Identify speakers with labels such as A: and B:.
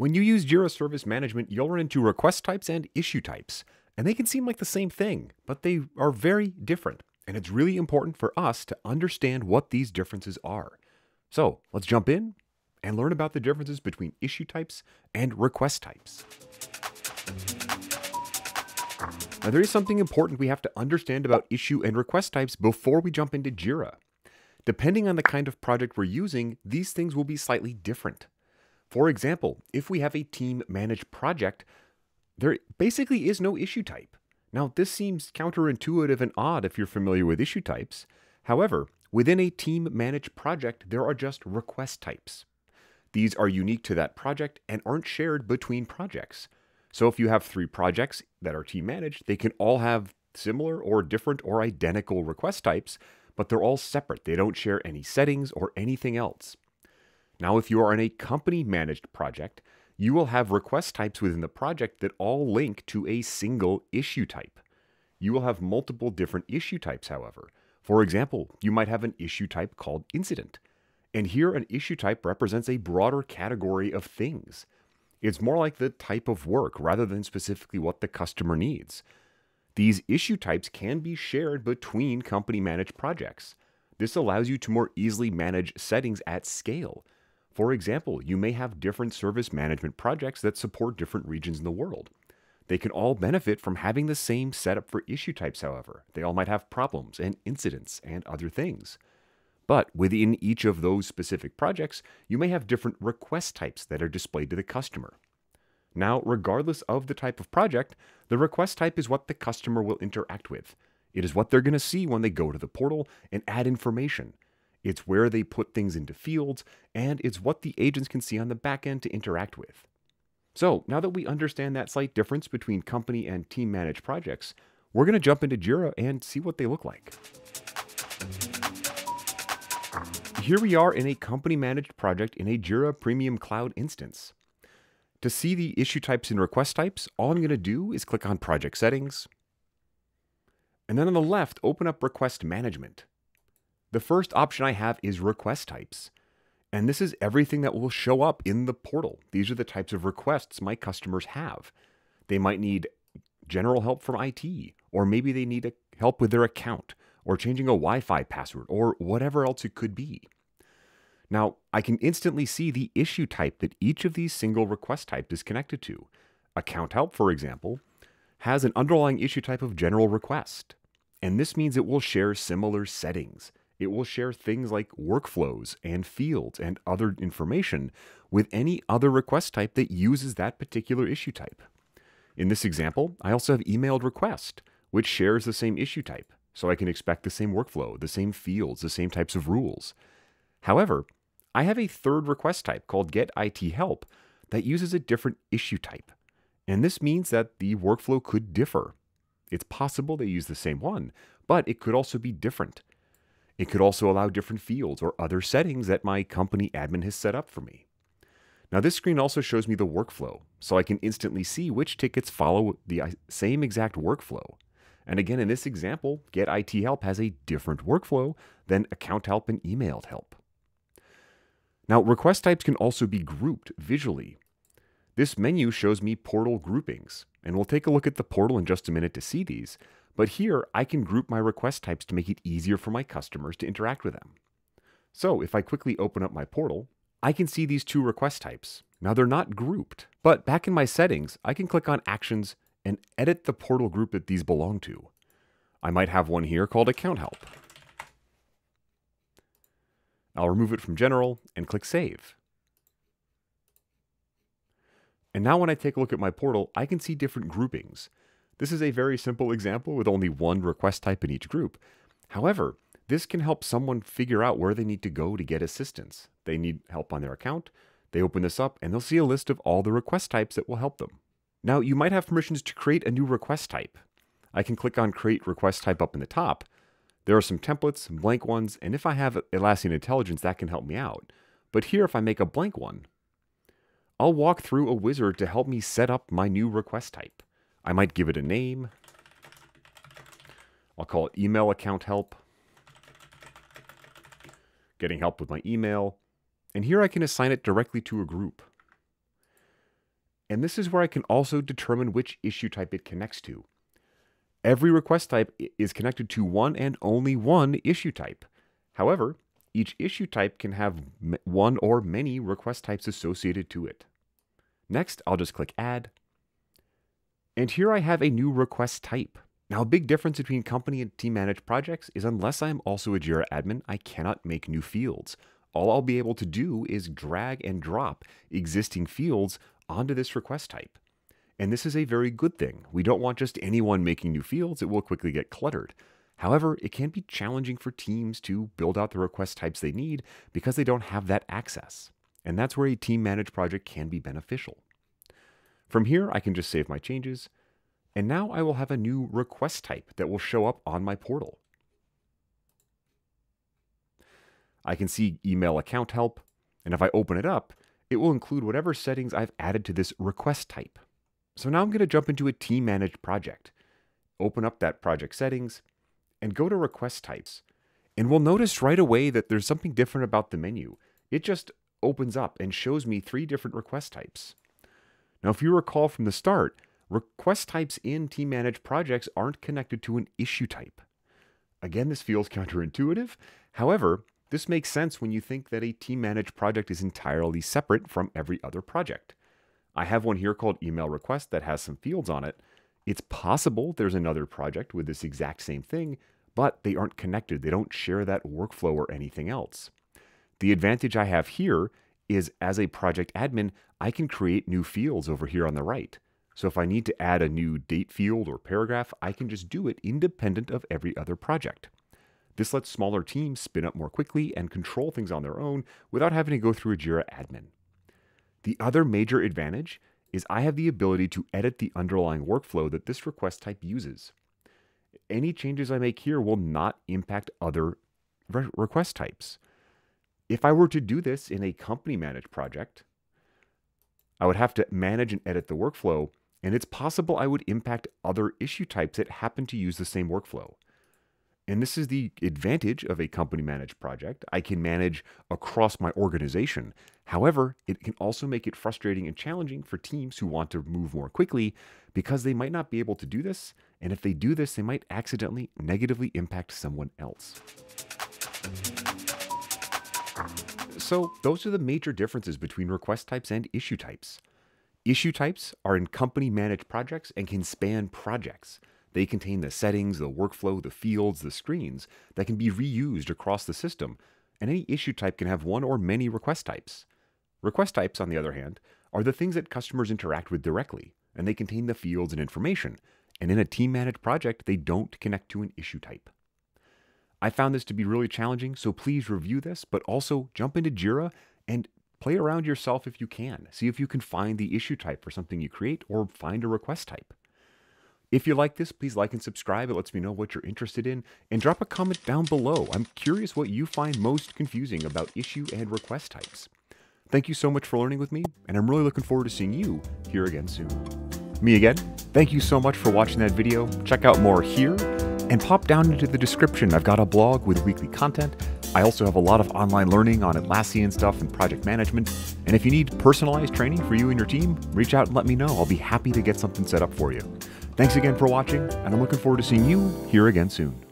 A: When you use Jira Service Management, you'll run into request types and issue types, and they can seem like the same thing, but they are very different, and it's really important for us to understand what these differences are. So let's jump in and learn about the differences between issue types and request types. Now, there is something important we have to understand about issue and request types before we jump into Jira. Depending on the kind of project we're using, these things will be slightly different. For example, if we have a team managed project, there basically is no issue type. Now, this seems counterintuitive and odd if you're familiar with issue types. However, within a team managed project, there are just request types. These are unique to that project and aren't shared between projects. So if you have three projects that are team managed, they can all have similar or different or identical request types, but they're all separate. They don't share any settings or anything else. Now, if you are in a company managed project, you will have request types within the project that all link to a single issue type. You will have multiple different issue types, however. For example, you might have an issue type called incident. And here, an issue type represents a broader category of things. It's more like the type of work rather than specifically what the customer needs. These issue types can be shared between company managed projects. This allows you to more easily manage settings at scale for example, you may have different service management projects that support different regions in the world. They can all benefit from having the same setup for issue types, however. They all might have problems and incidents and other things. But within each of those specific projects, you may have different request types that are displayed to the customer. Now, regardless of the type of project, the request type is what the customer will interact with. It is what they're going to see when they go to the portal and add information. It's where they put things into fields, and it's what the agents can see on the back end to interact with. So, now that we understand that slight difference between company and team managed projects, we're going to jump into Jira and see what they look like. Here we are in a company managed project in a Jira Premium Cloud instance. To see the issue types and request types, all I'm going to do is click on Project Settings, and then on the left, open up Request Management. The first option I have is request types. And this is everything that will show up in the portal. These are the types of requests my customers have. They might need general help from IT, or maybe they need help with their account, or changing a Wi Fi password, or whatever else it could be. Now, I can instantly see the issue type that each of these single request types is connected to. Account help, for example, has an underlying issue type of general request, and this means it will share similar settings it will share things like workflows and fields and other information with any other request type that uses that particular issue type. In this example, I also have emailed request, which shares the same issue type, so I can expect the same workflow, the same fields, the same types of rules. However, I have a third request type called get IT help that uses a different issue type. And this means that the workflow could differ. It's possible they use the same one, but it could also be different. It could also allow different fields or other settings that my company admin has set up for me. Now, this screen also shows me the workflow, so I can instantly see which tickets follow the uh, same exact workflow. And again, in this example, Get IT Help has a different workflow than Account Help and Emailed Help. Now, request types can also be grouped visually. This menu shows me portal groupings, and we'll take a look at the portal in just a minute to see these, but here I can group my request types to make it easier for my customers to interact with them. So if I quickly open up my portal, I can see these two request types. Now they're not grouped, but back in my settings, I can click on Actions and edit the portal group that these belong to. I might have one here called Account Help. I'll remove it from General and click Save. And now when I take a look at my portal, I can see different groupings. This is a very simple example with only one request type in each group. However, this can help someone figure out where they need to go to get assistance. They need help on their account, they open this up, and they'll see a list of all the request types that will help them. Now, you might have permissions to create a new request type. I can click on Create Request Type up in the top. There are some templates, some blank ones, and if I have Atlassian Intelligence, that can help me out. But here, if I make a blank one, I'll walk through a wizard to help me set up my new request type. I might give it a name. I'll call it email account help. Getting help with my email. And here I can assign it directly to a group. And this is where I can also determine which issue type it connects to. Every request type is connected to one and only one issue type. However, each issue type can have one or many request types associated to it. Next, I'll just click Add. And here I have a new request type. Now, a big difference between company and team managed projects is unless I'm also a Jira admin, I cannot make new fields. All I'll be able to do is drag and drop existing fields onto this request type. And this is a very good thing. We don't want just anyone making new fields, it will quickly get cluttered. However, it can be challenging for teams to build out the request types they need because they don't have that access. And that's where a team managed project can be beneficial. From here, I can just save my changes, and now I will have a new request type that will show up on my portal. I can see email account help, and if I open it up, it will include whatever settings I've added to this request type. So now I'm going to jump into a team managed project. Open up that project settings and go to request types. And we'll notice right away that there's something different about the menu. It just opens up and shows me three different request types. Now, if you recall from the start, request types in team managed projects aren't connected to an issue type. Again, this feels counterintuitive. However, this makes sense when you think that a team managed project is entirely separate from every other project. I have one here called email request that has some fields on it. It's possible there's another project with this exact same thing, but they aren't connected. They don't share that workflow or anything else. The advantage I have here is as a project admin, I can create new fields over here on the right. So if I need to add a new date field or paragraph, I can just do it independent of every other project. This lets smaller teams spin up more quickly and control things on their own without having to go through a Jira admin. The other major advantage is I have the ability to edit the underlying workflow that this request type uses. Any changes I make here will not impact other re request types. If I were to do this in a company managed project, I would have to manage and edit the workflow, and it's possible I would impact other issue types that happen to use the same workflow. And this is the advantage of a company managed project. I can manage across my organization. However, it can also make it frustrating and challenging for teams who want to move more quickly because they might not be able to do this. And if they do this, they might accidentally negatively impact someone else. So, those are the major differences between request types and issue types. Issue types are in company managed projects and can span projects. They contain the settings, the workflow, the fields, the screens that can be reused across the system, and any issue type can have one or many request types. Request types, on the other hand, are the things that customers interact with directly, and they contain the fields and information, and in a team managed project, they don't connect to an issue type. I found this to be really challenging, so please review this, but also jump into Jira and play around yourself if you can. See if you can find the issue type for something you create or find a request type. If you like this, please like and subscribe. It lets me know what you're interested in. And drop a comment down below. I'm curious what you find most confusing about issue and request types. Thank you so much for learning with me, and I'm really looking forward to seeing you here again soon. Me again, thank you so much for watching that video. Check out more here, and pop down into the description. I've got a blog with weekly content. I also have a lot of online learning on Atlassian stuff and project management. And if you need personalized training for you and your team, reach out and let me know. I'll be happy to get something set up for you. Thanks again for watching, and I'm looking forward to seeing you here again soon.